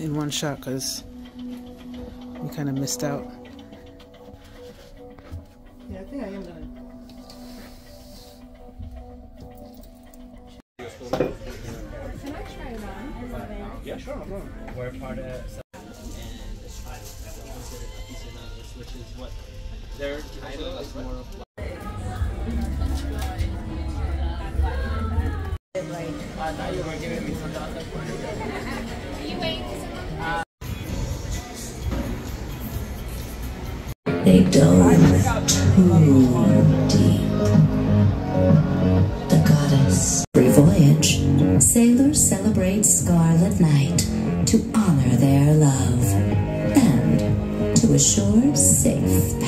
in one shot because we kind of missed out. Yeah, I think I am gonna. Can I try it on? Yeah, sure. We're part of and try to consider aficionados, which is what their title is more of. I They dove too deep. The goddess. Every voyage, sailors celebrate Scarlet Night to honor their love and to assure safe.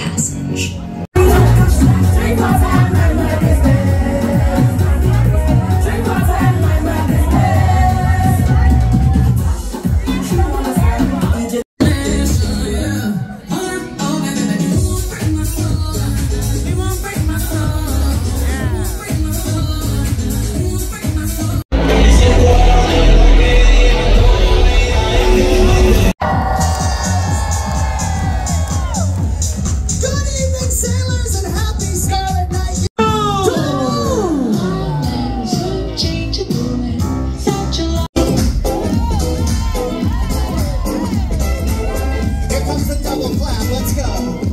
clap. Let's go.